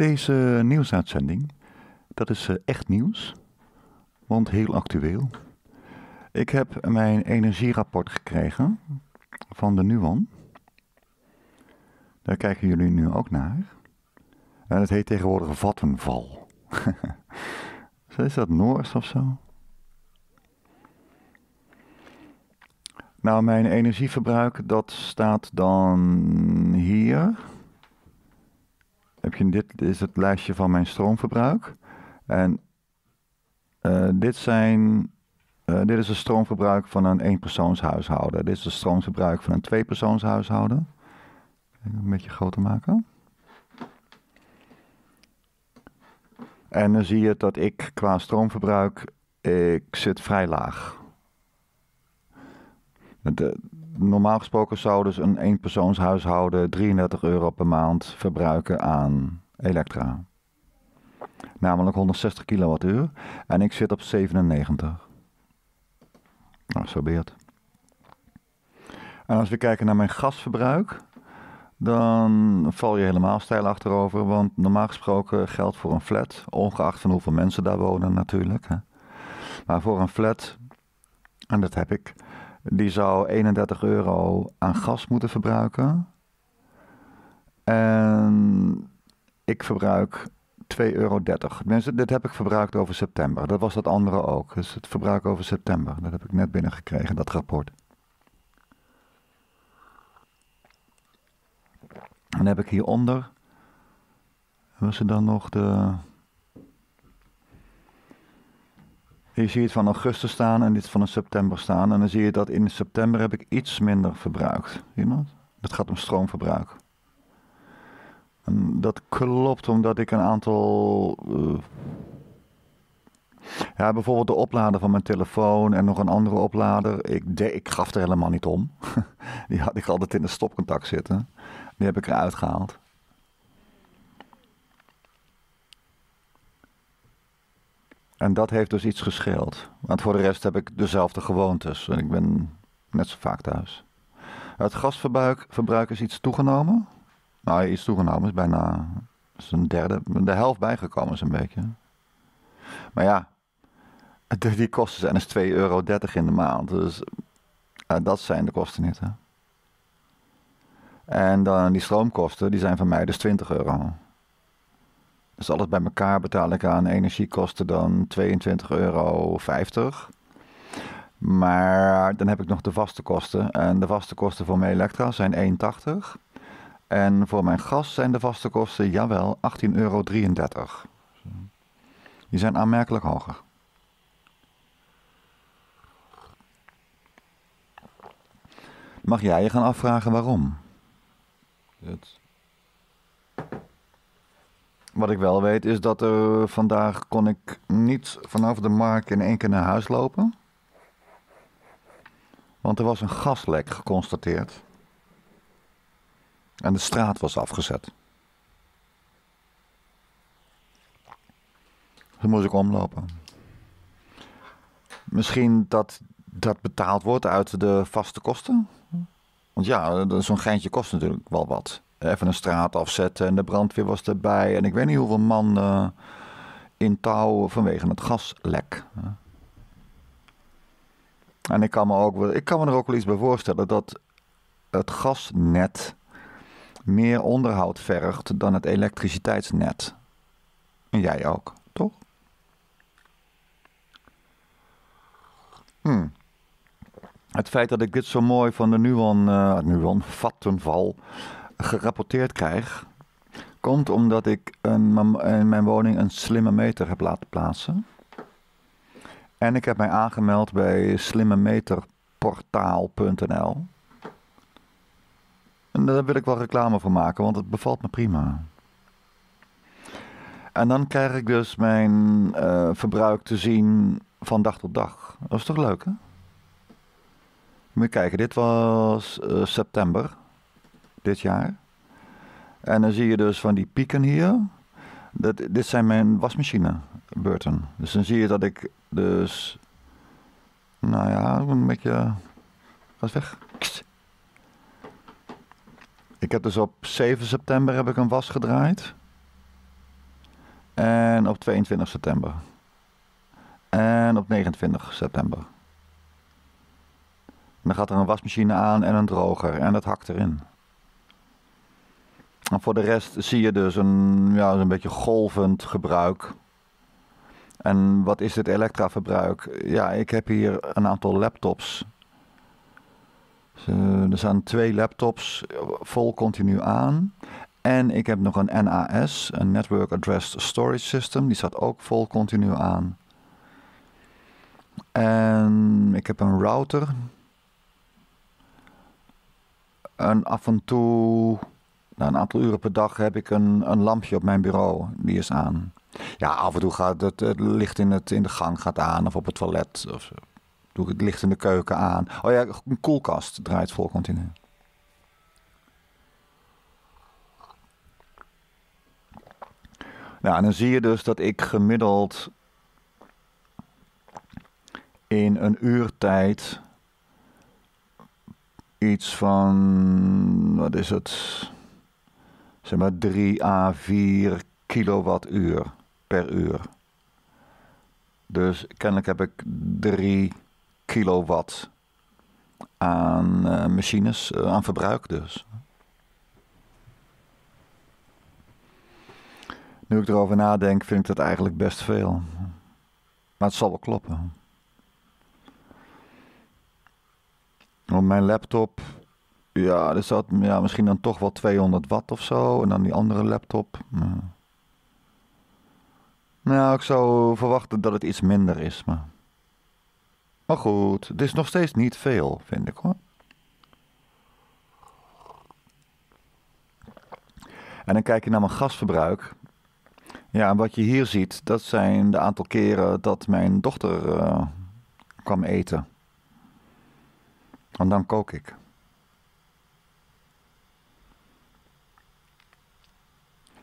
Deze nieuwsuitzending, dat is eh, echt nieuws, want heel actueel. Ik heb mijn energierapport gekregen van de Nuon. Daar kijken jullie nu ook naar. En het heet tegenwoordig Vattenval. is dat Noors of zo? Nou, mijn energieverbruik, dat staat dan hier. Dit, is het lijstje van mijn stroomverbruik. En uh, dit zijn uh, dit is het stroomverbruik van een eenpersoonshuishouden. Dit is het stroomverbruik van een tweepersoonshuishouden. Een beetje groter maken. En dan zie je dat ik qua stroomverbruik, ik zit vrij laag. De, normaal gesproken zou dus een eenpersoonshuishouden 33 euro per maand verbruiken aan elektra. Namelijk 160 kilowattuur. En ik zit op 97. Nou, zo beert. En als we kijken naar mijn gasverbruik, dan val je helemaal stijl achterover. Want normaal gesproken geldt voor een flat, ongeacht van hoeveel mensen daar wonen natuurlijk. Hè. Maar voor een flat, en dat heb ik, die zou 31 euro aan gas moeten verbruiken. En ik verbruik 2,30 euro. Mensen, dit heb ik verbruikt over september. Dat was dat andere ook. Dus het verbruik over september. Dat heb ik net binnengekregen, dat rapport. En dan heb ik hieronder. Was er dan nog de. Hier zie je het van augustus staan en dit van september staan. En dan zie je dat in september heb ik iets minder verbruikt. Iemand? Dat gaat om stroomverbruik. En dat klopt omdat ik een aantal. Uh, ja, bijvoorbeeld de oplader van mijn telefoon en nog een andere oplader. Ik, ik gaf er helemaal niet om. Die had ik altijd in de stopcontact zitten. Die heb ik eruit gehaald. En dat heeft dus iets gescheeld. Want voor de rest heb ik dezelfde gewoontes. En ik ben net zo vaak thuis. Het gasverbruik verbruik is iets toegenomen. Nou, iets toegenomen is bijna is een derde, de helft bijgekomen is een beetje. Maar ja, die kosten zijn dus 2,30 euro in de maand. Dus dat zijn de kosten niet. Hè? En dan die stroomkosten, die zijn van mij dus 20 euro. Dus alles bij elkaar betaal ik aan energiekosten dan 22,50 euro. Maar dan heb ik nog de vaste kosten. En de vaste kosten voor mijn elektra zijn 1,80. En voor mijn gas zijn de vaste kosten, jawel, 18,33 euro. Die zijn aanmerkelijk hoger. Mag jij je gaan afvragen waarom? Wat ik wel weet is dat er vandaag kon ik niet vanaf de markt in één keer naar huis lopen. Want er was een gaslek geconstateerd. En de straat was afgezet. Dan moest ik omlopen. Misschien dat dat betaald wordt uit de vaste kosten? Want ja, zo'n geintje kost natuurlijk wel wat. Even een straat afzetten en de brandweer was erbij. En ik weet niet hoeveel man uh, in touw vanwege het gaslek. En ik kan, me ook, ik kan me er ook wel iets bij voorstellen dat het gasnet meer onderhoud vergt dan het elektriciteitsnet. En jij ook, toch? Hmm. Het feit dat ik dit zo mooi van de Nuon, uh, Nuon Vattenval gerapporteerd krijg, komt omdat ik een, in mijn woning een slimme meter heb laten plaatsen. En ik heb mij aangemeld bij slimmemeterportaal.nl. En daar wil ik wel reclame voor maken, want het bevalt me prima. En dan krijg ik dus mijn uh, verbruik te zien van dag tot dag. Dat is toch leuk, hè? Moet je kijken, dit was uh, september dit jaar. En dan zie je dus van die pieken hier. Dat, dit zijn mijn wasmachinebeurten. Dus dan zie je dat ik dus... Nou ja, een beetje... Was weg. Ik heb dus op 7 september heb ik een was gedraaid. En op 22 september. En op 29 september. Dan gaat er een wasmachine aan en een droger. En dat hakt erin. En voor de rest zie je dus een, ja, een beetje golvend gebruik. En wat is het elektraverbruik? Ja, ik heb hier een aantal laptops. Er zijn twee laptops vol continu aan. En ik heb nog een NAS, een Network Addressed Storage System. Die staat ook vol continu aan. En ik heb een router. En af en toe, na een aantal uren per dag, heb ik een, een lampje op mijn bureau. Die is aan. Ja, af en toe gaat het, licht in, het, in de gang gaat aan of op het toilet. Of doe ik het licht in de keuken aan. Oh ja, een koelkast draait vol continu. Nou, en dan zie je dus dat ik gemiddeld in een uur tijd iets van, wat is het, zeg maar 3 à 4 kilowattuur per uur. Dus kennelijk heb ik 3 kilowatt aan uh, machines, uh, aan verbruik dus. Nu ik erover nadenk, vind ik dat eigenlijk best veel. Maar het zal wel kloppen. Op mijn laptop, ja, er zat ja, misschien dan toch wel 200 watt of zo. En dan die andere laptop. Nou, ik zou verwachten dat het iets minder is. Maar, maar goed, het is nog steeds niet veel, vind ik hoor. En dan kijk je naar mijn gasverbruik. Ja, en wat je hier ziet, dat zijn de aantal keren dat mijn dochter uh, kwam eten. En dan kook ik.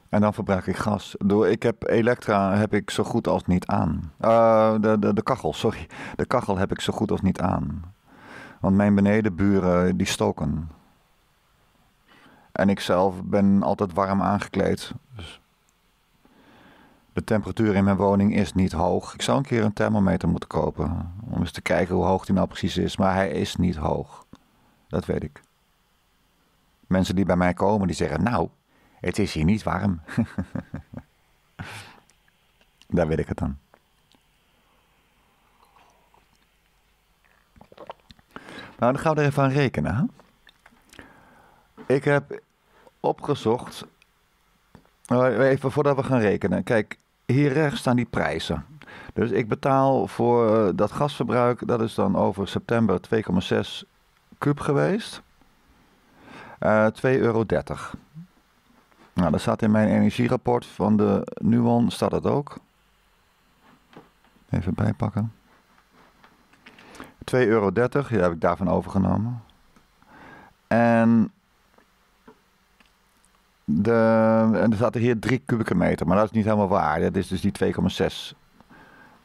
En dan verbruik ik gas. Ik heb elektra heb ik zo goed als niet aan. Uh, de, de, de kachel, sorry. De kachel heb ik zo goed als niet aan. Want mijn benedenburen die stoken. En ik zelf ben altijd warm aangekleed. Dus de temperatuur in mijn woning is niet hoog. Ik zou een keer een thermometer moeten kopen. Om eens te kijken hoe hoog die nou precies is. Maar hij is niet hoog. Dat weet ik. Mensen die bij mij komen, die zeggen... Nou, het is hier niet warm. Daar weet ik het dan. Nou, dan gaan we er even aan rekenen. Ik heb opgezocht... Nou, even voordat we gaan rekenen. Kijk, hier rechts staan die prijzen. Dus ik betaal voor eh, dat gasverbruik, dat is dan over september 2,6 kub geweest. Uh, eh, 2,30 euro. Nou, dat staat in mijn energierapport van de Nuon, staat het ook. Even bijpakken. 2,30 euro, die heb ik daarvan overgenomen. En de, en er zaten hier 3 kubieke meter, maar dat is niet helemaal waar. Dat is dus die 2,6.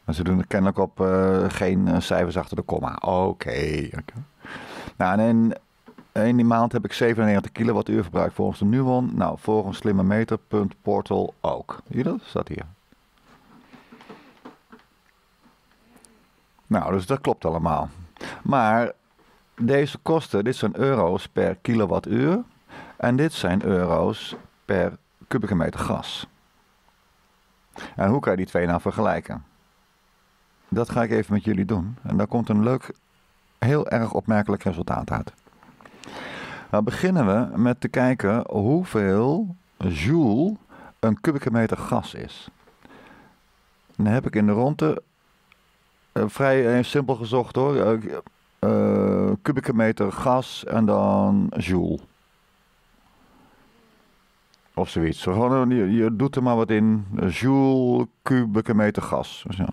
Maar ze doen er kennelijk op uh, geen uh, cijfers achter de komma. Oké. Nou, en in, in, die maand heb ik 97 kilowattuur verbruikt volgens de Nuon. Nou, volgens slimme meter.portal ook. Zie je dat? Staat hier. Nou, dus dat klopt allemaal. Maar deze kosten, dit zijn euro's per kilowattuur. En dit zijn euro's per kubieke meter gas. En hoe kan je die twee nou vergelijken? Dat ga ik even met jullie doen. En daar komt een leuk, heel erg opmerkelijk resultaat uit. Nou beginnen we met te kijken hoeveel joule een kubieke meter gas is. dan heb ik in de ronde uh, vrij uh, simpel gezocht hoor. Uh, kubieke meter gas en dan joule. Of zoiets. Gewoon, je, je doet er maar wat in. Joule kubieke meter gas. Ja.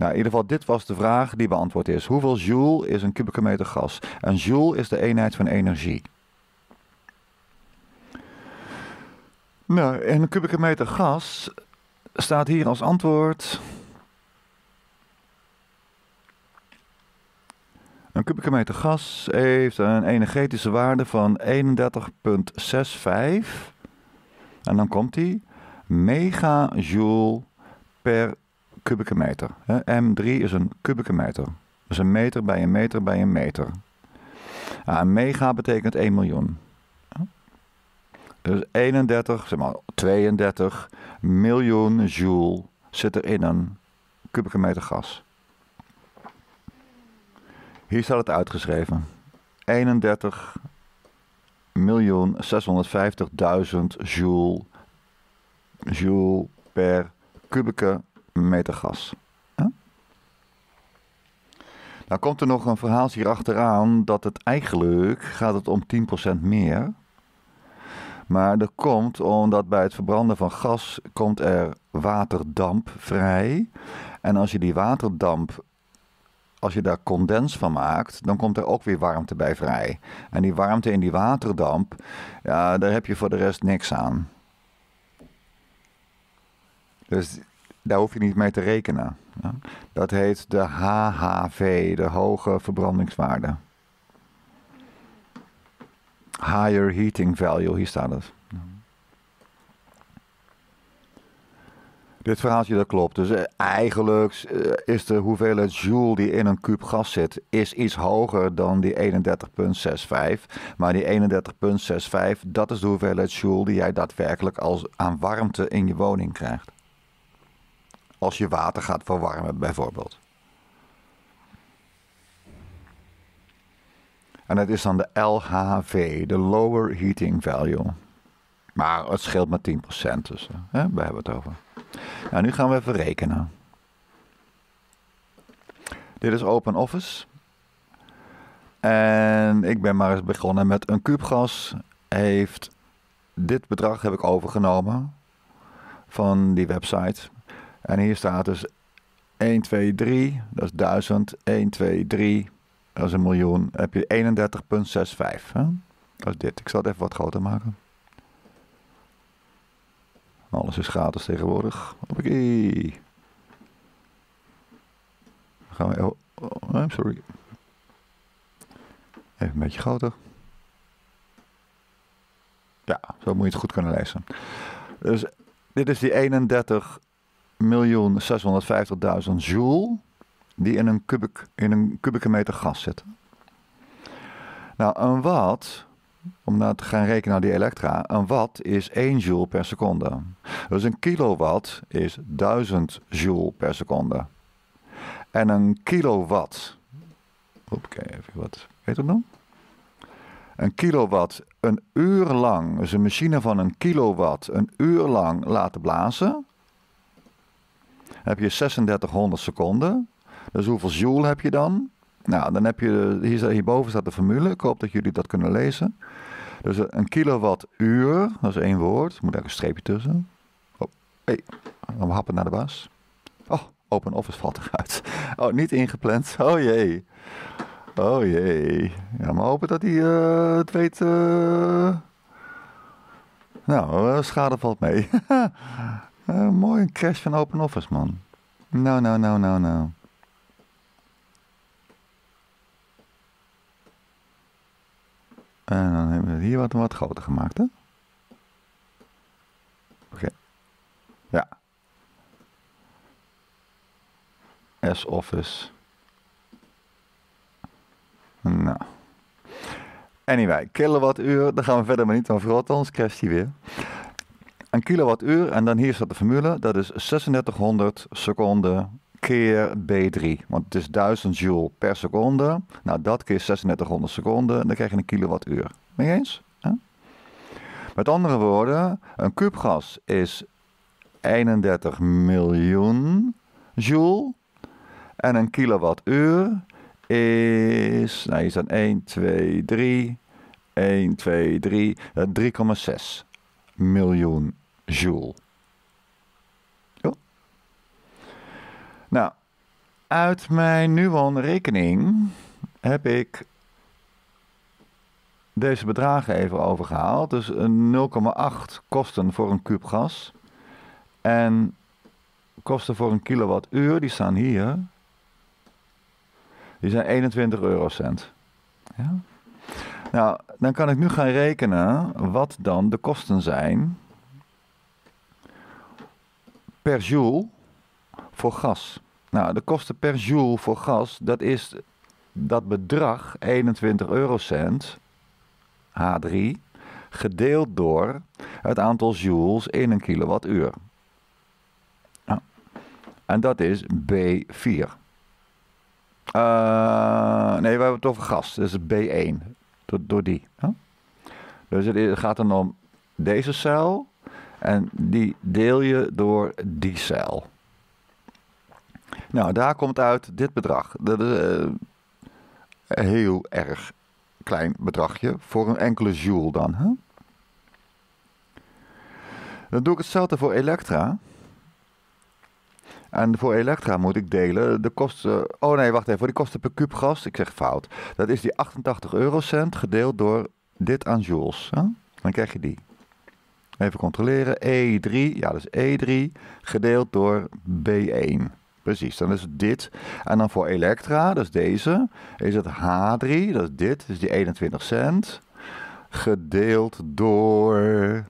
Nou, in ieder geval, dit was de vraag die beantwoord is. Hoeveel joule is een kubieke meter gas? En joule is de eenheid van energie. Nou, een kubieke meter gas staat hier als antwoord... Een kubieke meter gas heeft een energetische waarde van 31,65 en dan komt die. megajoule per kubieke meter. M3 is een kubieke meter. Dus een meter bij een meter bij een meter. een mega betekent 1 miljoen. Dus 31, zeg maar 32 miljoen joule zit er in een kubieke meter gas. Hier staat het uitgeschreven. 31 miljoen 650.000 joule, joule per kubieke meter gas. Nou komt er nog een verhaal hier achteraan dat het eigenlijk gaat het om 10% meer. Maar dat komt omdat bij het verbranden van gas komt er waterdamp vrij. En als je die waterdamp, als je daar condens van maakt, dan komt er ook weer warmte bij vrij. En die warmte in die waterdamp, ja, daar heb je voor de rest niks aan. Dus daar hoef je niet mee te rekenen. Dat heet de HHV, de hoge verbrandingswaarde. Higher heating value, hier staat het. Dit verhaaltje dat klopt. Dus eh, eigenlijk eh, is de hoeveelheid joule die in een kuub gas zit, is iets hoger dan die 31,65. Maar die 31,65, dat is de hoeveelheid joule die jij daadwerkelijk als aan warmte in je woning krijgt. Als je water gaat verwarmen bijvoorbeeld. En dat is dan de LHV, de Lower Heating Value. Maar het scheelt maar 10% dus. Hè? We hebben het over. Nou, nu gaan we even rekenen. Dit is Open Office. En ik ben maar eens begonnen met een kuubgas. Heeft dit bedrag heb ik overgenomen van die website. En hier staat dus 1, 2, 3, dat is 1000. 1, 2, 3, dat is een miljoen. Dan heb je 31,65. Dat is dit. Ik zal het even wat groter maken. Alles is gratis tegenwoordig. Hoppakee. gaan we... Oh, oh, I'm sorry. Even een beetje groter. Ja, zo moet je het goed kunnen lezen. Dus dit is die 31 miljoen 650.000 joule die in een, kubik, in een kubieke meter gas zitten. Nou, een watt, om nou te gaan rekenen naar die elektra, een watt is 1 joule per seconde. Dus een kilowatt is 1000 joule per seconde. En een kilowatt, oké, even wat, weet je dan? Een kilowatt een uur lang, dus een machine van een kilowatt een uur lang laten blazen, heb je 3600 seconden. Dus hoeveel joule heb je dan? Nou, dan heb je, hier, hierboven staat de formule. Ik hoop dat jullie dat kunnen lezen. Dus een kilowattuur, dat is één woord. Moet daar een streepje tussen. Oh, hey, dan happen naar de baas. Oh, open office valt eruit. Oh, niet ingepland. Oh jee. Oh jee. Ja, maar hopen dat hij uh, het weet. Uh... Nou, uh, schade valt mee. mooi, een crash van open office, man. Nou, nou, nou, nou, nou. En dan hebben we hier wat, wat groter gemaakt, hè? Oké. Ja. S-Office. Nou. Anyway, kilowattuur, daar gaan we verder maar niet over verrotten, anders crasht hij weer. Een kilowattuur, en dan hier staat de formule, dat is 3600 seconden keer B3. Want het is 1000 joule per seconde. Nou, dat keer 3600 seconden, dan krijg je een kilowattuur. Ben je eens? Met andere woorden, een kubgas is 31 miljoen joule. En een kilowattuur is, nou hier staan 1, 2, 3, 1, 2, 3, 3,6 miljoen joule. Nou, uit mijn Nuon rekening heb ik deze bedragen even overgehaald. Dus 0,8 kosten voor een kuub gas. En kosten voor een kilowattuur, die staan hier. Die zijn 21 eurocent. Ja? Nou, dan kan ik nu gaan rekenen wat dan de kosten zijn per joule voor gas. Nou, de kosten per joule voor gas, dat is dat bedrag 21 eurocent H3 gedeeld door het aantal joules in een kilowattuur. Ja. En dat is B4. Uh, nee, we hebben het over gas. Is B1. Door, door die. Dus het gaat dan om deze cel. En die deel je door die cel. Nou, daar komt uit dit bedrag. Dat is uh, een heel erg klein bedragje voor een enkele joule dan. Hè? Dan doe ik hetzelfde voor Elektra. En voor Elektra moet ik delen de kosten. Oh nee, wacht even. Voor die kosten per kuub gas, ik zeg fout. Dat is die 88 eurocent gedeeld door dit aan joules. Hè? Dan krijg je die. Even controleren. E3, ja, dat is E3 gedeeld door B1. Precies, dan is het dit. En dan voor Elektra, dat is deze, is het H3, dat is dit, dus die 21 cent. Gedeeld door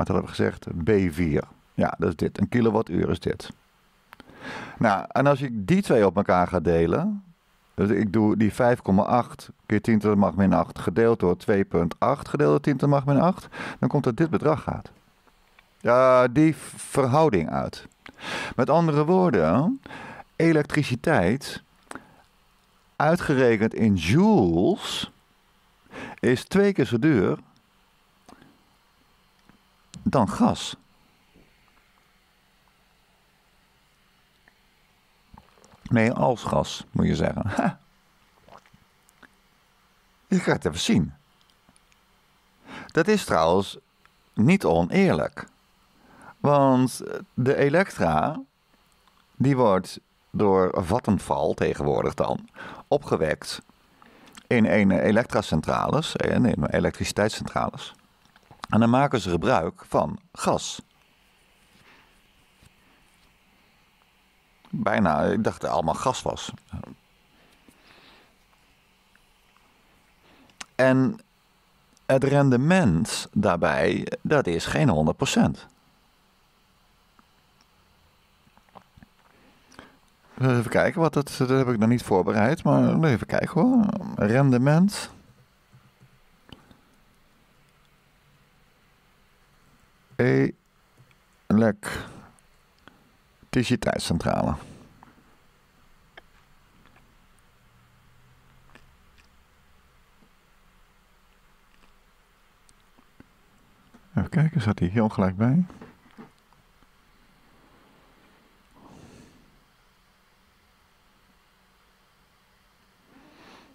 wat hadden we gezegd? B4. Ja, dat is dit. Een kilowattuur is dit. Nou, en als ik die twee op elkaar ga delen. Dus ik doe die 5,8 keer 10 tot de macht min 8 gedeeld door 2,8 gedeeld door 10 tot de macht min 8. Dan komt er dit bedrag uit. Ja, die verhouding uit. Met andere woorden, elektriciteit uitgerekend in joules is twee keer zo duur dan gas. Nee, als gas, moet je zeggen. Ha. Je gaat het even zien. Dat is trouwens niet oneerlijk. Want de elektra, die wordt door Vattenfall tegenwoordig dan opgewekt in een elektracentrales, in elektriciteitscentrales. En dan maken ze gebruik van gas. Bijna, ik dacht dat het allemaal gas was. En het rendement daarbij, dat is geen 100%. Even kijken, wat dat, heb ik nog niet voorbereid, maar even kijken hoor. Rendement. Elektriciteitscentrale. Even kijken, zat hij heel gelijk bij?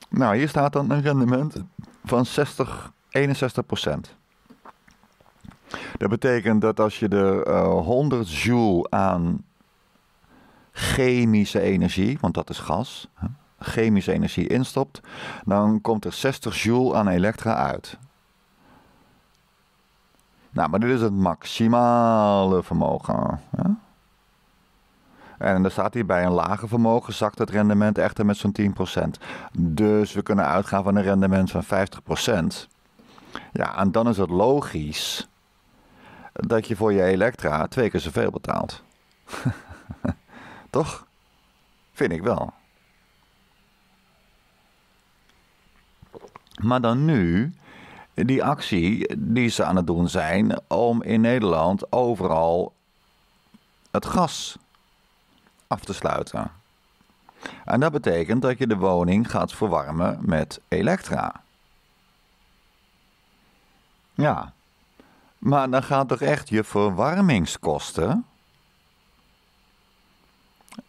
Nou, hier staat dan een rendement van 60, 61 procent. Dat betekent dat als je er uh, 100 joule aan chemische energie, want dat is gas, chemische energie instopt, dan komt er 60 joule aan elektra uit. Nou, maar dit is het maximale vermogen. Hè? En dan staat hier bij een lager vermogen zakt het rendement echter met zo'n 10%. Dus we kunnen uitgaan van een rendement van 50%. Ja, en dan is het logisch dat je voor je Elektra twee keer zoveel betaalt. Toch? Vind ik wel. Maar dan nu, die actie die ze aan het doen zijn om in Nederland overal het gas af te sluiten. En dat betekent dat je de woning gaat verwarmen met elektra. Ja, maar dan gaat toch echt je verwarmingskosten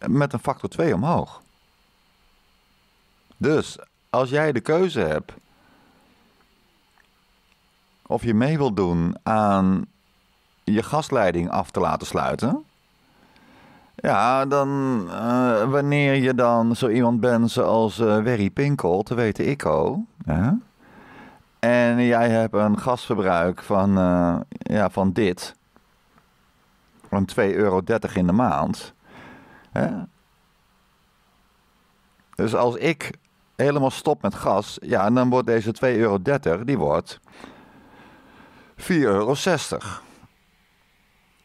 met een factor 2 omhoog. Dus als jij de keuze hebt of je mee wilt doen aan je gasleiding af te laten sluiten. Ja, dan uh, wanneer je dan zo iemand bent zoals uh, Pinkel, te weten ik ook. En jij hebt een gasverbruik van, uh, ja, van dit. Van 2,30 euro in de maand. Hè? Dus als ik helemaal stop met gas, ja, dan wordt deze 2,30 euro, die wordt 4,60 euro.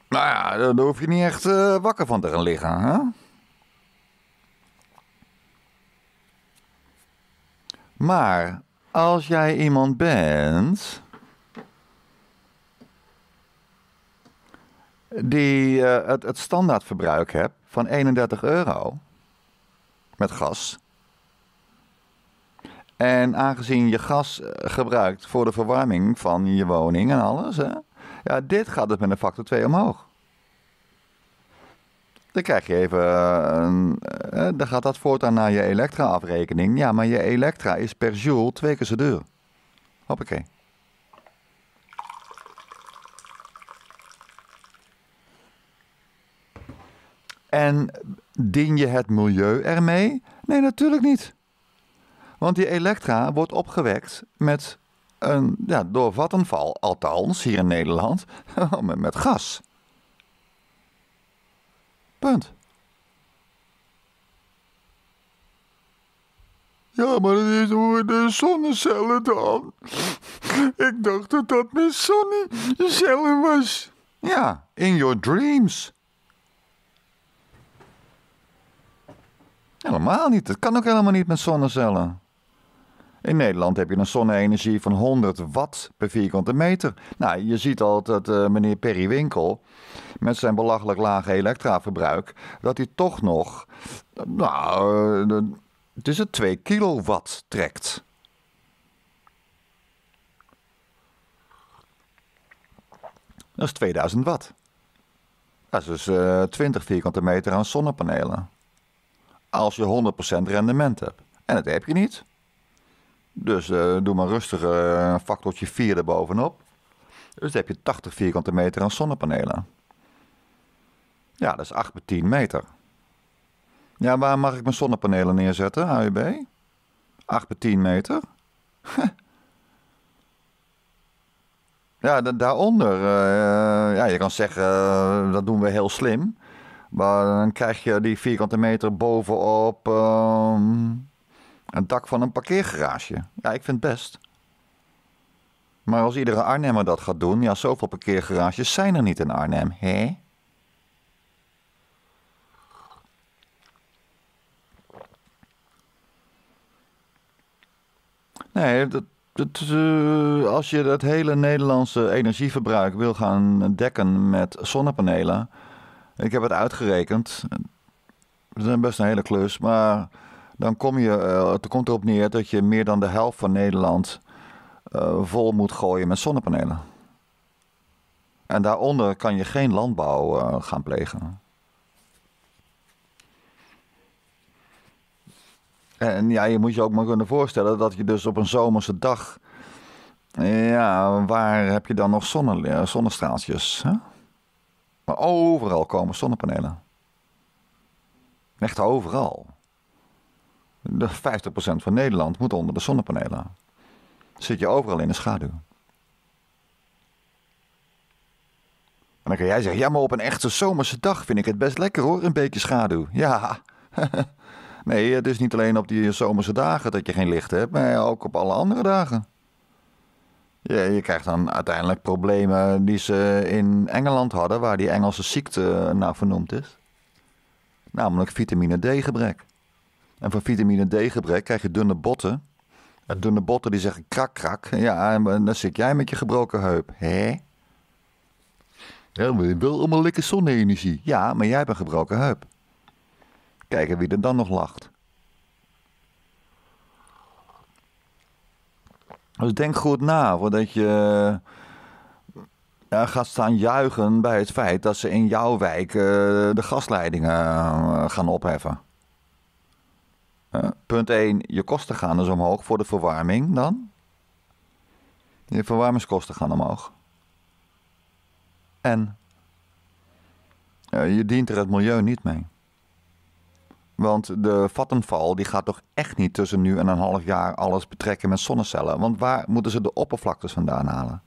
Nou ja, daar hoef je niet echt uh, wakker van te gaan liggen, hè? Maar als jij iemand bent die uh, het, het standaardverbruik hebt van 31 euro met gas. En aangezien je gas eh, gebruikt voor de verwarming van je woning en alles, hè, ja, dit gaat dus met een factor 2 omhoog. Dan krijg je even, uh, dan gaat dat voortaan naar je elektra-afrekening. Ja, maar je elektra is per joule twee keer zo duur. Hoppakee. En dien je het milieu ermee? Nee, natuurlijk niet. Want die elektra wordt opgewekt met een, ja, door Vattenfall, althans hier in Nederland, met, met gas. Punt. Ja, maar dat is hoe de zonnecellen dan. Ik dacht dat dat met zonnecellen was. Ja, in your dreams. Helemaal niet. Het kan ook helemaal niet met zonnecellen. In Nederland heb je een zonne-energie van 100 watt per vierkante meter. Nou, je ziet al dat uh, meneer Perry Winkel met zijn belachelijk lage elektraverbruik, dat hij toch nog, nou, uh, het is het 2 kilowatt trekt. Dat is 2000 watt. Dat is dus uh, 20 vierkante meter aan zonnepanelen. Als je 100% rendement hebt. En dat heb je niet. Dus uh, doe maar rustig uh, een factortje 4 erbovenop. Dus dan heb je 80 vierkante meter aan zonnepanelen. Ja, dat is 8 bij 10 meter. Ja, waar mag ik mijn zonnepanelen neerzetten, AUB? 8 bij 10 meter? ja, daaronder. Uh, ja, je kan zeggen, dat doen we heel slim. Maar dan krijg je die vierkante meter bovenop um, een dak van een parkeergarage. Ja, ik vind het best. Maar als iedere Arnhemmer dat gaat doen, ja, zoveel parkeergarages zijn er niet in Arnhem, hè? Nee, dat, dat, uh, als je het hele Nederlandse energieverbruik wil gaan dekken met zonnepanelen. Ik heb het uitgerekend. Het is best een hele klus, maar dan kom je, uh, het komt erop neer dat je meer dan de helft van Nederland uh, vol moet gooien met zonnepanelen. En daaronder kan je geen landbouw uh, gaan plegen. En ja, je moet je ook maar kunnen voorstellen dat je dus op een zomerse dag. Ja, waar heb je dan nog zonne, zonnestraaltjes? Hè? Maar overal komen zonnepanelen. Echt overal. De 50% van Nederland moet onder de zonnepanelen. Zit je overal in de schaduw. En dan kan jij zeggen, ja maar op een echte zomerse dag vind ik het best lekker hoor, een beetje schaduw. Ja, nee, het is niet alleen op die zomerse dagen dat je geen licht hebt, maar ook op alle andere dagen. Je, krijgt dan uiteindelijk problemen die ze in Engeland hadden, waar die Engelse ziekte naar vernoemd is. Namelijk vitamine D gebrek. En van vitamine D gebrek krijg je dunne botten. En dunne botten die zeggen krak krak. Ja, en dan zit jij met je gebroken heup. Hé? Ja, maar wel allemaal lekker zonne-energie. Ja, maar jij hebt een gebroken heup. Kijken wie er dan nog lacht. Dus denk goed na voordat je uh, gaat staan juichen bij het feit dat ze in jouw wijk uh, de gasleidingen uh, gaan opheffen. punt 1, je kosten gaan dus omhoog voor de verwarming dan. Je verwarmingskosten gaan omhoog. En je dient er het milieu niet mee. Want de vattenval die gaat toch echt niet tussen nu en een half jaar alles betrekken met zonnecellen. Want waar moeten ze de oppervlaktes vandaan halen?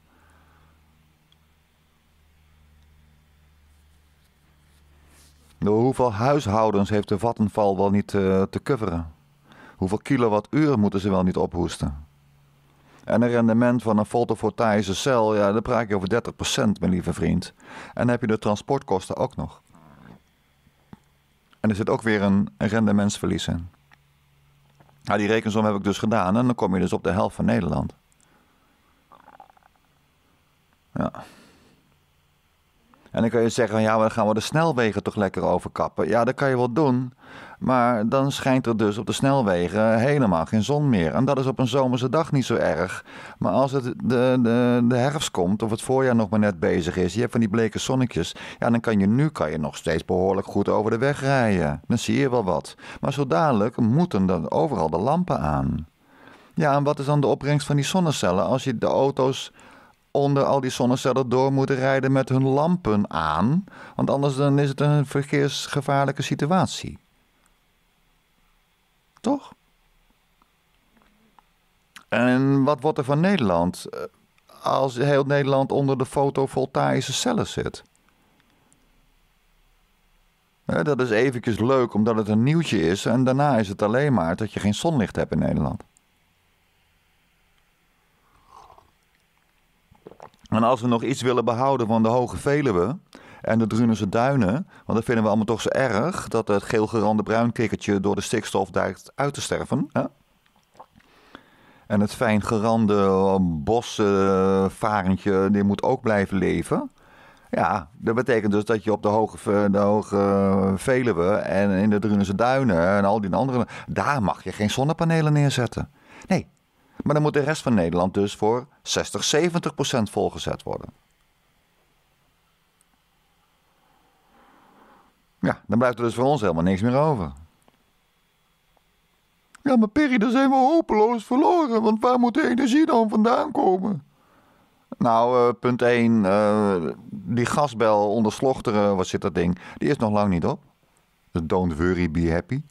Door hoeveel huishoudens heeft de vattenval wel niet uh, te coveren? Hoeveel kilowattuur moeten ze wel niet ophoesten? En een rendement van een fotovoltaïsche cel, ja, dan praat je over 30%, mijn lieve vriend. En dan heb je de transportkosten ook nog. En er zit ook weer een, rendementsverlies in. Nou, die rekensom heb ik dus gedaan en dan kom je dus op de helft van Nederland. Ja. En dan kan je zeggen, ja, maar dan gaan we de snelwegen toch lekker overkappen. Ja, dat kan je wel doen. Maar dan schijnt er dus op de snelwegen helemaal geen zon meer. En dat is op een zomerse dag niet zo erg. Maar als het de, de, de herfst komt, of het voorjaar nog maar net bezig is, je hebt van die bleke zonnetjes, ja, dan kan je nu kan je nog steeds behoorlijk goed over de weg rijden. Dan zie je wel wat. Maar zo dadelijk moeten dan overal de lampen aan. Ja, en wat is dan de opbrengst van die zonnecellen als je de auto's onder al die zonnecellen door moeten rijden met hun lampen aan? Want anders dan is het een verkeersgevaarlijke situatie. Toch? En wat wordt er van Nederland eh, als heel Nederland onder de fotovoltaïsche cellen zit? Dat is eventjes leuk omdat het een nieuwtje is en daarna is het alleen maar dat je geen zonlicht hebt in Nederland. En als we nog iets willen behouden van de Hoge Veluwe en de Drunense Duinen, want dat vinden we allemaal toch zo erg, dat het geelgerande bruinkikkertje door de stikstof dreigt uit te sterven. En het fijn gerande bosvarentje, die moet ook blijven leven. Ja, dat betekent dus dat je op de Hoge, de hoge en in de Drunense Duinen en al die andere, daar mag je geen zonnepanelen neerzetten. Nee, maar dan moet de rest van Nederland dus voor 60, 70 procent volgezet worden. Ja, dan blijft er dus voor ons helemaal niks meer over. Ja, maar Perry, dan zijn we hopeloos verloren, want waar moet de energie dan vandaan komen? Nou, uh, punt 1, uh, eh, die gasbel onder Slochteren, wat zit dat ding, die is nog lang niet op. Don't worry, be happy.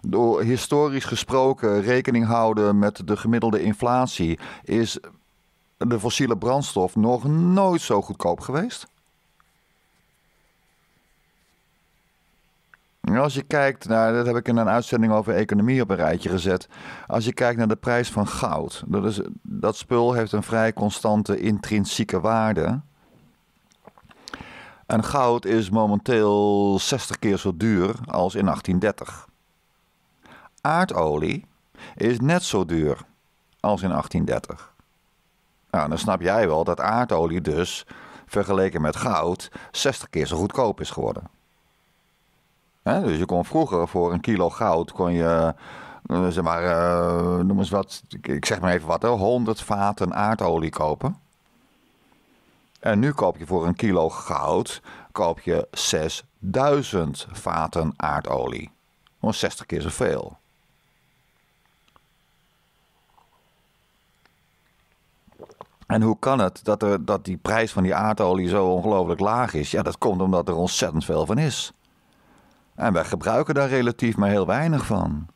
Door historisch gesproken rekening houden met de gemiddelde inflatie is de fossiele brandstof nog nooit zo goedkoop geweest. Als je kijkt naar, dat heb ik in een uitzending over economie op een rijtje gezet. Als je kijkt naar de prijs van goud, dat, is, dat spul heeft een vrij constante intrinsieke waarde. En goud is momenteel 60 keer zo duur als in 1830 aardolie is net zo duur als in 1830. Nou, dan snap jij wel dat aardolie dus vergeleken met goud 60 keer zo goedkoop is geworden. Dus je kon vroeger voor een kilo goud kon je, eh, zeg maar, uh, noem eens wat, ik zeg maar even wat, 100 vaten aardolie kopen. En nu koop je voor een kilo goud koop je 6000 vaten aardolie. Gewoon 60 keer zoveel. En hoe kan het dat, er, dat die prijs van die aardolie zo ongelooflijk laag is? Ja, dat komt omdat er ontzettend veel van is. En wij gebruiken daar relatief maar heel weinig van.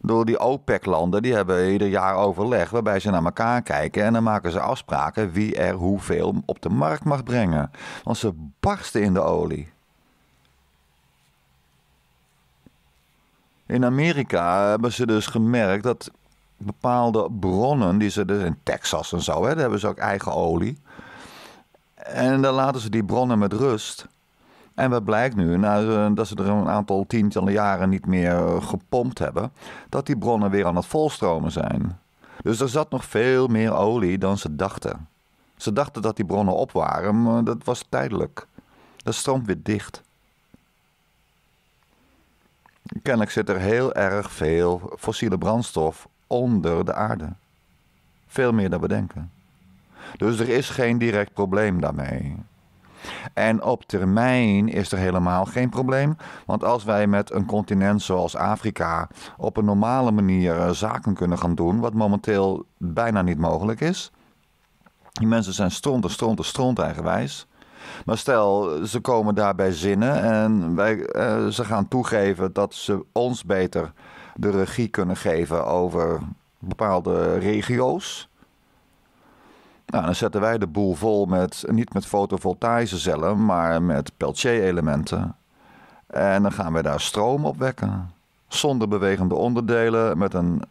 Door die OPEC-landen, die hebben ieder jaar overleg waarbij ze naar elkaar kijken en dan maken ze afspraken wie er hoeveel op de markt mag brengen. Want ze barsten in de olie. In Amerika hebben ze dus gemerkt dat bepaalde bronnen, die ze dus in Texas en zo, hè, daar hebben ze ook eigen olie. En dan laten ze die bronnen met rust. En wat blijkt nu, nou, dat ze er een aantal tientallen jaren niet meer gepompt hebben, dat die bronnen weer aan het volstromen zijn. Dus er zat nog veel meer olie dan ze dachten. Ze dachten dat die bronnen op waren, maar dat was tijdelijk. Dat stroomt weer dicht. Kennelijk zit er heel erg veel fossiele brandstof onder de aarde. Veel meer dan we denken. Dus er is geen direct probleem daarmee. En op termijn is er helemaal geen probleem. Want als wij met een continent zoals Afrika op een normale manier eh, zaken kunnen gaan doen, wat momenteel bijna niet mogelijk is. Die mensen zijn stronten, stronten, stront eigenwijs. Maar stel, ze komen daarbij zinnen en wij, eh, ze gaan toegeven dat ze ons beter de regie kunnen geven over bepaalde regio's. Nou, dan zetten wij de boel vol met, niet met fotovoltaïsche cellen, maar met Peltier-elementen. En dan gaan wij daar stroom op wekken. Zonder bewegende onderdelen, met een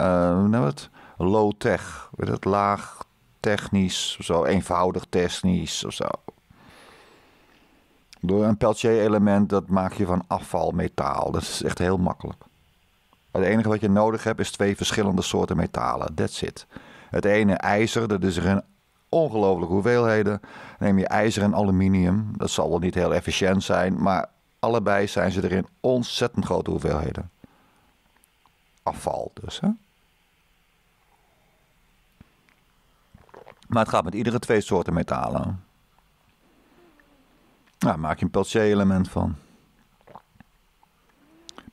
uh, hoe noem het? Low tech, weet het? Laag technisch, zo eenvoudig technisch of zo. Door een Peltier-element, dat maak je van afvalmetaal. Dat is echt heel makkelijk. Het enige wat je nodig hebt is twee verschillende soorten metalen. That's it. Het ene ijzer, dat is er in ongelooflijke hoeveelheden. neem je ijzer en aluminium. Dat zal wel niet heel efficiënt zijn, maar allebei zijn ze er in ontzettend grote hoeveelheden. Afval dus, hè? Maar het gaat met iedere twee soorten metalen. Nou, maak je een Peltier-element van.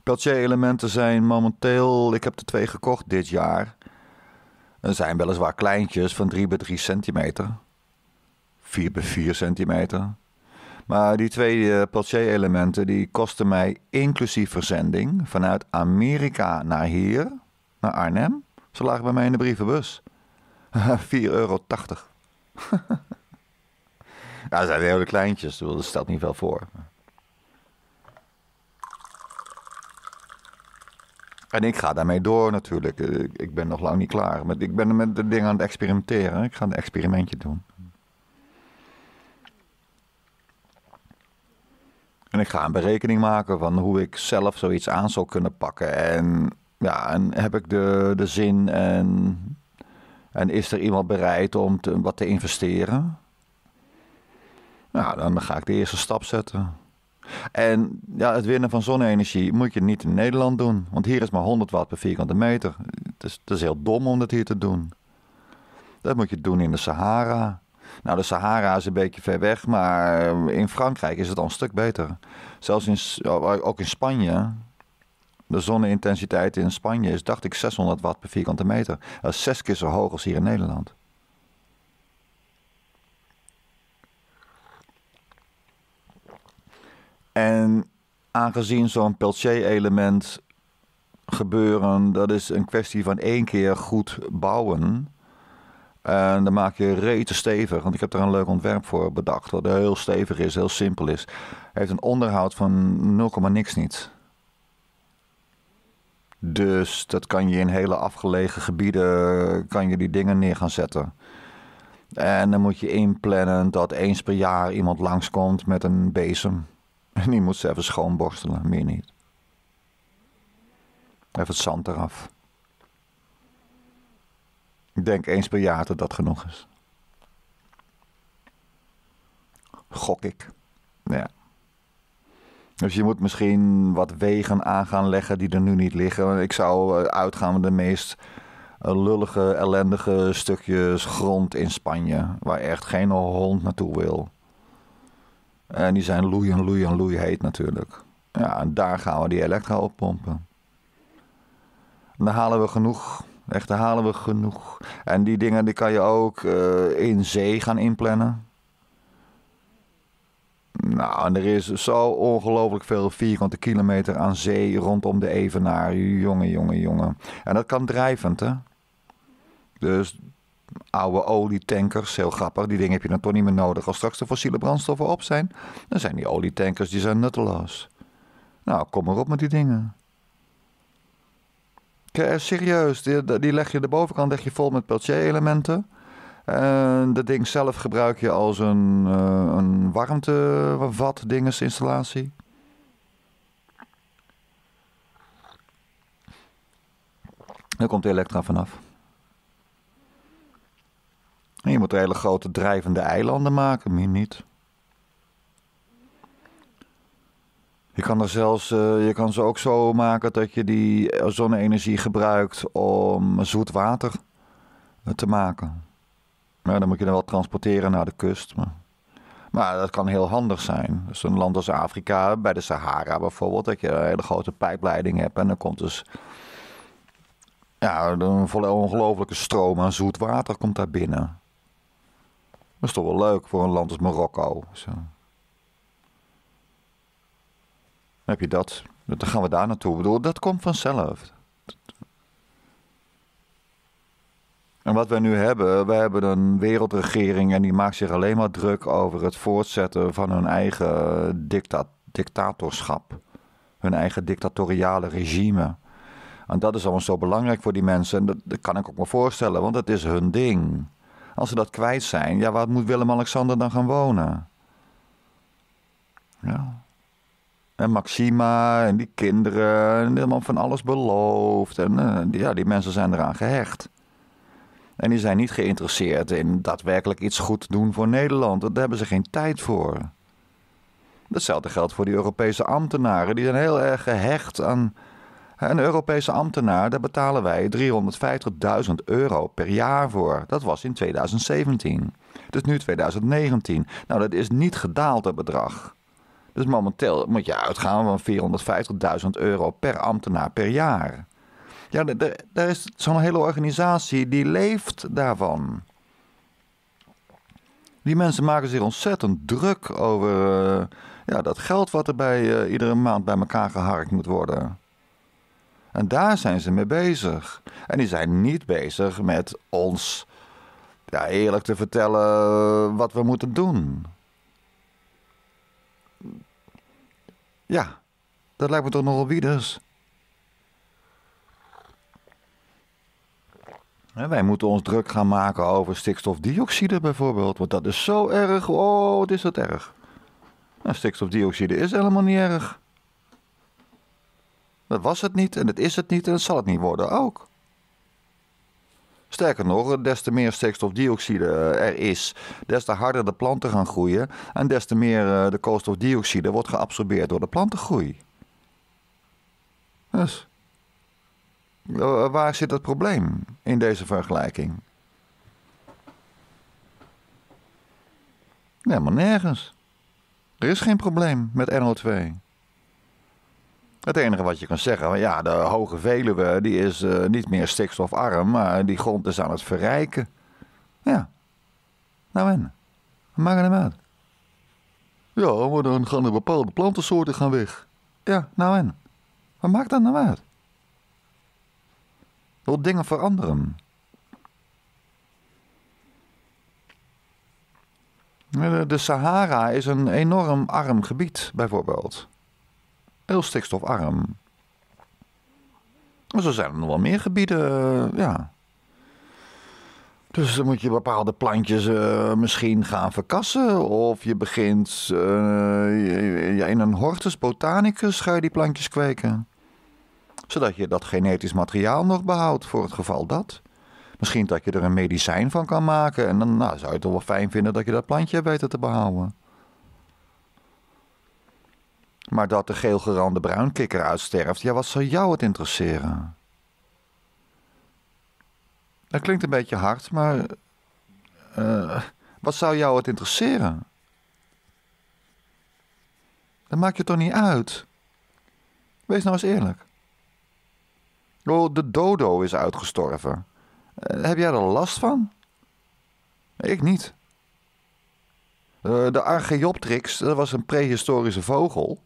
Peltier-elementen zijn momenteel, ik heb er twee gekocht dit jaar. Er zijn weliswaar kleintjes van 3 bij 3 centimeter. 4 bij 4 centimeter. Maar die twee uh, Peltier-elementen die kosten mij inclusief verzending vanuit Amerika naar hier, naar Arnhem. Ze lagen bij mij in de brievenbus. 4,80 euro. ja, dat zijn hele kleintjes, dat stelt niet veel voor. En ik ga daarmee door natuurlijk. Ik ben nog lang niet klaar. Met, ik ben met de dingen aan het experimenteren. Ik ga een experimentje doen. En ik ga een berekening maken van hoe ik zelf zoiets aan zou kunnen pakken. En, ja, en heb ik de, de zin en, en is er iemand bereid om wat te investeren? Nou, dan ga ik de eerste stap zetten. En ja, het winnen van zonne-energie moet je niet in Nederland doen. Want hier is maar 100 watt per vierkante meter. Het is, is heel dom om dat hier te doen. Dat moet je doen in de Sahara. Nou, de Sahara is een beetje ver weg, maar in Frankrijk is het al een stuk beter. Zelfs in, ook in Spanje. De zonne-intensiteit in Spanje is, dacht ik, 600 watt per vierkante meter. Dat is zes keer zo hoog als hier in Nederland. En aangezien zo'n Peltier-element gebeuren, dat is een kwestie van één keer goed bouwen. En dan maak je rete stevig, want ik heb er een leuk ontwerp voor bedacht, wat heel stevig is, heel simpel is. Heeft een onderhoud van 0, niks niet. Dus dat kan je in hele afgelegen gebieden, kan je die dingen neer gaan zetten. En dan moet je inplannen dat eens per jaar iemand langskomt met een bezem. En die moet ze even schoonborstelen, meer niet. Even het zand eraf. Ik denk eens per jaar dat dat genoeg is. Gok ik. Ja. Dus je moet misschien wat wegen aan gaan leggen die er nu niet liggen. Ik zou eh, uitgaan van de meest eh, lullige, ellendige stukjes grond in Spanje. Waar echt geen hond naartoe wil. En die zijn loei en loei en loei heet natuurlijk. Ja, en daar gaan we die elektra oppompen. En dan halen we genoeg. Echt, daar halen we genoeg. En die dingen die kan je ook uh, in zee gaan inplannen. Nou, en er is zo ongelooflijk veel vierkante kilometer aan zee rondom de Evenaar. Jongen, jongen, jongen. En dat kan drijvend, hè. Dus oude olietankers, heel grappig. Die dingen heb je dan toch niet meer nodig. Als straks de fossiele brandstoffen op zijn, dan zijn die olietankers die zijn nutteloos. Nou, kom maar op met die dingen. Serieus, die, die leg je de bovenkant leg je vol met Peltier-elementen. En dat ding zelf gebruik je als een, uh, een warmtevat dingesinstallatie. Daar komt de elektra vanaf. En je moet hele grote drijvende eilanden maken, meer niet. Je kan er zelfs, uh, je kan ze ook zo maken dat je die zonne-energie gebruikt om zoet water eh, te maken. Dan moet je dan wel transporteren naar de kust. Maar, maar dat kan heel handig zijn. Dus een land als Afrika, bij de Sahara bijvoorbeeld, dat je een hele grote pijpleiding hebt en dan komt dus ja, een ongelofelijke stroom aan zoet water komt daar binnen. Dat is toch wel leuk voor een land als Marokko. Zo. Heb je dat. Dan gaan we daar naartoe. Ik bedoel, dat komt vanzelf. En wat we nu hebben, we hebben een wereldregering en die maakt zich alleen maar druk over het voortzetten van hun eigen dicta dictatorschap. Hun eigen dictatoriale regime. En dat is allemaal zo belangrijk voor die mensen. En dat, dat kan ik ook me voorstellen, want dat is hun ding. Als ze dat kwijt zijn, ja, waar moet Willem-Alexander dan gaan wonen? Ja. En Maxima en die kinderen, en helemaal van alles beloofd. En uh, ja, die mensen zijn eraan gehecht. En die zijn niet geïnteresseerd in daadwerkelijk iets goed doen voor Nederland. Daar hebben ze geen tijd voor. Hetzelfde geldt voor die Europese ambtenaren. Die zijn heel erg gehecht aan. Een Europese ambtenaar, daar betalen wij 350.000 euro per jaar voor. Dat was in 2017. Dus nu 2019. Nou, dat is niet gedaald, dat bedrag. Dus momenteel moet je uitgaan van 450.000 euro per ambtenaar per jaar. Ja, daar is zo'n hele organisatie die leeft daarvan. Die mensen maken zich ontzettend druk over uh, ja, dat geld wat er bij uh, iedere maand bij elkaar geharkt moet worden. En daar zijn ze mee bezig. En die zijn niet bezig met ons ja, eerlijk te vertellen wat we moeten doen. Ja, dat lijkt me toch nogal wieders. wij moeten ons druk gaan maken over stikstofdioxide bijvoorbeeld. Want dat is zo erg. Oh, wat is dat erg. Nou, stikstofdioxide is helemaal niet erg. Dat was het niet en dat is het niet en dat zal het niet worden ook. Sterker nog, des te meer stikstofdioxide er is, des te harder de planten gaan groeien en des te meer eh, de koolstofdioxide wordt geabsorbeerd door de plantengroei. Dus, eh, waar zit het probleem in deze vergelijking? Helemaal nergens. Er is geen probleem met NO2. Het enige wat je kan zeggen, ja, de Hoge Veluwe die is uh, niet meer stikstofarm, maar die grond is aan het verrijken. Ja, nou en? Wat maakt het uit? Ja, maar dan gaan er bepaalde plantensoorten gaan weg. Ja, nou en? Wat maakt dat nou uit? Wil dingen veranderen. De Sahara is een enorm arm gebied, bijvoorbeeld heel stikstofarm. Maar zo zijn er nog wel meer gebieden, eh, ja. Dus dan moet je bepaalde plantjes uh, misschien gaan verkassen. Of je begint ja, in een hortus botanicus ga die plantjes kweken. Zodat je dat genetisch materiaal nog behoudt voor het geval dat. Misschien dat je er een medicijn van kan maken. En dan nou, zou je het wel fijn vinden dat je dat plantje weet te behouden. Maar dat de geelgerande bruinkikker uitsterft, ja, wat zou jou het interesseren? Dat klinkt een beetje hard, maar uh, wat zou jou het interesseren? Dat maakt je toch niet uit? Wees nou eens eerlijk. Oh, de dodo is uitgestorven. Uh, heb jij er last van? Ik niet. Uh, de Archaeopteryx, dat was een prehistorische vogel.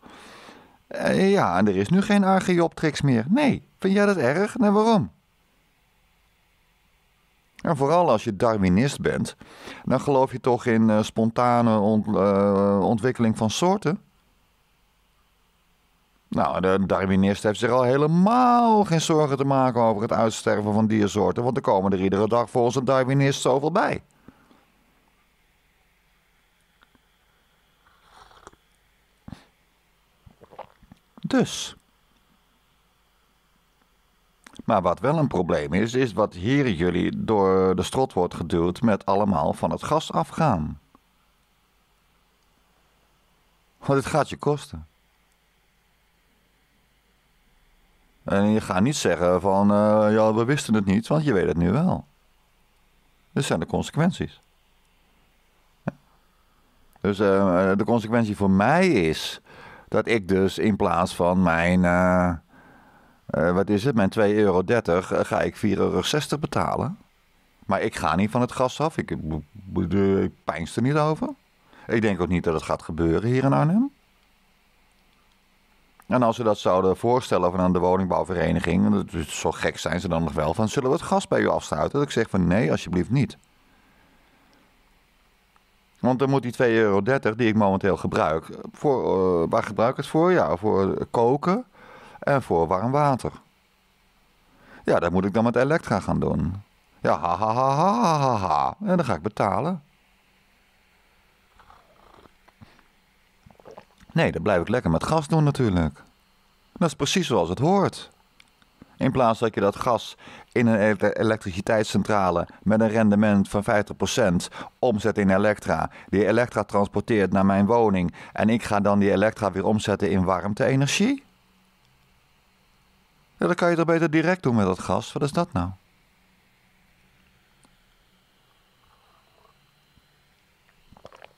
Uh, ja, en er is nu geen Archaeopteryx meer. Nee, vind jij dat erg? Nee, waarom? En vooral als je Darwinist bent, dan geloof je toch in uh, spontane ont, ontwikkeling van soorten? Nou, de Darwinist heeft zich al helemaal geen zorgen te maken over het uitsterven van diersoorten, want er komen er iedere dag volgens een Darwinist zoveel bij. Dus. Maar wat wel een probleem is, is wat hier jullie door de strot wordt geduwd met allemaal van het gas afgaan. Want het gaat je kosten. En je gaat niet zeggen van, uh, ja, we wisten het niet, want je weet het nu wel. Dit zijn de consequenties. Dus uh, de consequentie voor mij is dat ik dus in plaats van mijn, uh, uh, wat is het, mijn 2,30 euro uh, ga ik 4,60 euro betalen. Maar ik ga niet van het gas af. Ik, ik er niet over. Ik denk ook niet dat het gaat gebeuren hier in Arnhem. En als ze dat zouden voorstellen van aan de woningbouwvereniging, zo gek zijn ze dan nog wel, van zullen we het gas bij u afsluiten? Dat ik zeg van nee, alsjeblieft niet. Want dan moet die 2,30 euro die ik momenteel gebruik, voor, uh, waar gebruik ik het voor? Ja, voor koken en voor warm water. Ja, dat moet ik dan met Elektra gaan doen. Ja, ha ha ha ha ha ha. En dan ga ik betalen. Nee, dan blijf ik lekker met gas doen natuurlijk. Dat is precies zoals het hoort. In plaats dat je dat gas in een elektriciteitscentrale met een rendement van 50% omzet in elektra. Die elektra transporteert naar mijn woning en ik ga dan die elektra weer omzetten in warmte-energie. Dan kan je toch beter direct doen met dat gas. Wat is dat nou?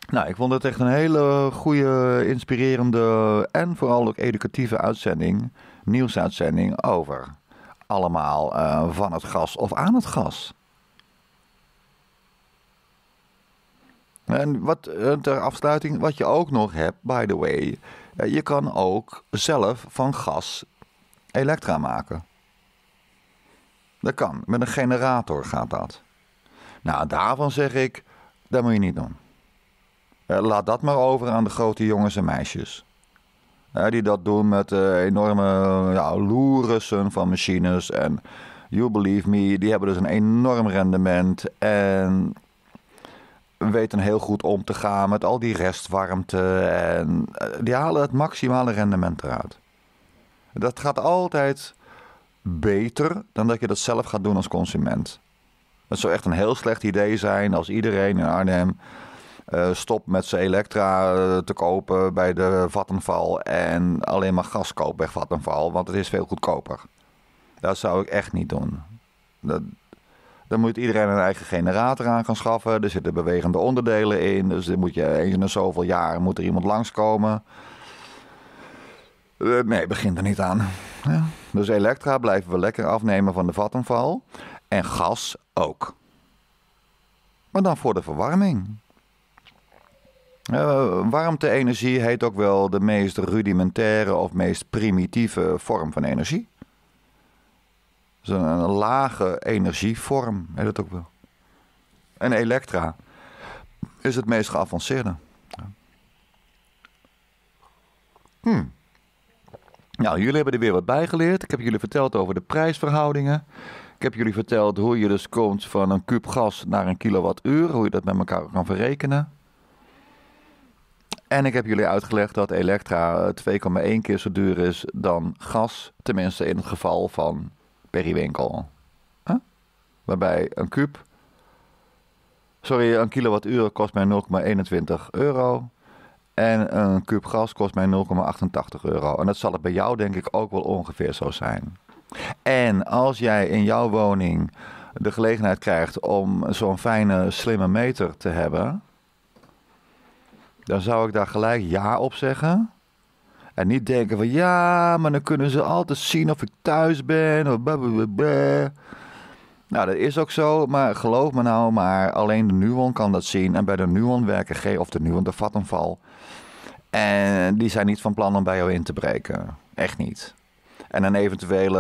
Nou, ik vond het echt een hele goede, inspirerende en vooral ook educatieve uitzending, nieuwsuitzending over allemaal uh, van het gas of aan het gas. En wat eh, ter afsluiting, wat je ook nog hebt, by the way, uh, je kan ook zelf van gas elektra maken. Dat kan, met een generator gaat dat. Nou, daarvan zeg ik, dat moet je niet doen. laat dat maar over aan de grote jongens en meisjes die dat doen met uh, enorme ja, loerussen van machines. En you believe me, die hebben dus een enorm rendement. En weten heel goed om te gaan met al die restwarmte. En eh, die halen het maximale rendement eruit. Dat gaat altijd beter dan dat je dat zelf gaat doen als consument. Het zou echt een heel slecht idee zijn als iedereen in Arnhem uh, stop met zijn elektra eh, te kopen bij de Vattenval en alleen maar gas kopen bij Vattenval, want het is veel goedkoper. Dat zou ik echt niet doen. Dat, dan moet iedereen een eigen generator aan gaan schaffen. Er zitten bewegende onderdelen in. Dus dan moet je eens in zoveel jaar moet er iemand langskomen. Uh, nee, begint er niet aan. Ja. Dus elektra blijven we lekker afnemen van de Vattenval. En gas ook. Maar dan voor de verwarming. Uh, warmte-energie heet ook wel de meest rudimentaire of meest primitieve vorm van energie. Dus een, een lage energievorm heet het ook wel. En elektra is het meest geavanceerde. Hmm. Nou, jullie hebben er weer wat bij geleerd. Ik heb jullie verteld over de prijsverhoudingen. Ik heb jullie verteld hoe je dus komt van een kuub gas naar een kilowattuur. Hoe je dat met elkaar kan verrekenen. En ik heb jullie uitgelegd dat elektra 2,1 keer zo duur is dan gas. Tenminste in het geval van periwinkel. Waarbij een kuub... Sorry, een kilowattuur kost mij 0,21 euro. En een kuub gas kost mij 0,88 euro. En dat zal het bij jou denk ik ook wel ongeveer zo zijn. En als jij in jouw woning de gelegenheid krijgt om zo'n fijne slimme meter te hebben dan zou ik daar gelijk ja op zeggen. En niet denken van ja, maar dan kunnen ze altijd zien of ik thuis ben. Of Nou, dat is ook zo, maar geloof me nou maar, alleen de Nuon kan dat zien. En bij de Nuon werken G of de Nuon, de Vattenval. En die zijn niet van plan om bij jou in te breken. Echt niet. En een eventuele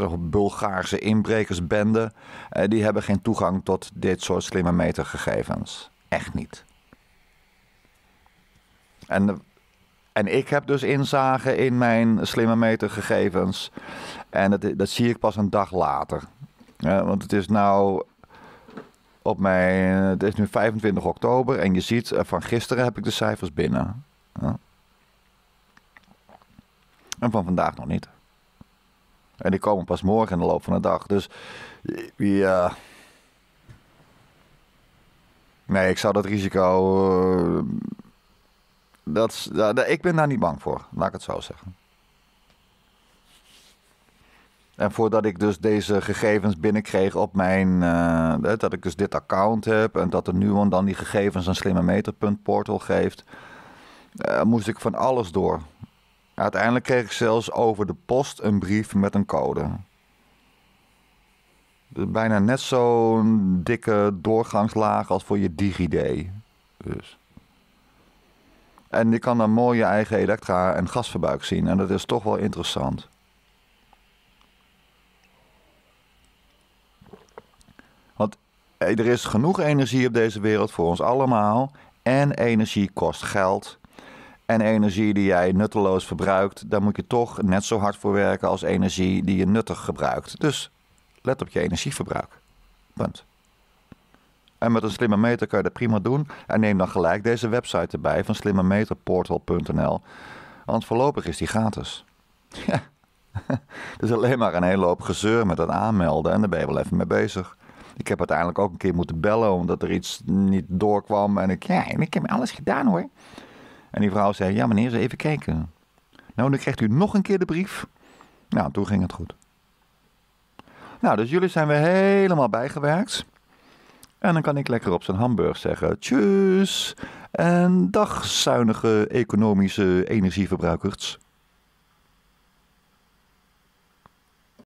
uh, Bulgaarse inbrekersbende, uh, die hebben geen toegang tot dit soort slimme metergegevens. Echt niet. En, en ik heb dus inzage in mijn slimme metergegevens. En dat, dat zie ik pas een dag later. want het is nou op mijn. Het is nu 25 oktober en je ziet eh, van gisteren heb ik de cijfers binnen. En van vandaag nog niet. En die komen pas morgen in de loop van de dag. Dus ja. Nee, ik zou dat risico. Dat, dat, ik ben daar niet bang voor, laat ik het zo zeggen. En voordat ik dus deze gegevens binnenkreeg op mijn. Uh, dat ik dus dit account heb en dat de Nuon dan die gegevens een slimme meterpunt geeft. Uh, moest ik van alles door. Uiteindelijk kreeg ik zelfs over de post een brief met een code. Dus bijna net zo'n dikke doorgangslaag als voor je DigiD. Dus. En je kan dan mooi je eigen elektra- en gasverbruik zien. En dat is toch wel interessant. Want er is genoeg energie op deze wereld voor ons allemaal. En energie kost geld. En energie die jij nutteloos verbruikt, daar moet je toch net zo hard voor werken als energie die je nuttig gebruikt. Dus let op je energieverbruik. Punt. En met een slimme meter kan je dat prima doen. En neem dan gelijk deze website erbij van slimmemeterportal.nl. Want voorlopig is die gratis. Het is alleen maar een hele hoop gezeur met het aanmelden en daar ben je wel even mee bezig. Ik heb uiteindelijk ook een keer moeten bellen omdat er iets niet doorkwam. En ik, ja, ik heb alles gedaan hoor. En die vrouw zei, ja meneer, even kijken. Nou, dan krijgt u nog een keer de brief. Nou, toen ging het goed. Nou, dus jullie zijn weer helemaal bijgewerkt. En dan kan ik lekker op zijn hamburg zeggen, tjus. En dag zuinige economische energieverbruikers.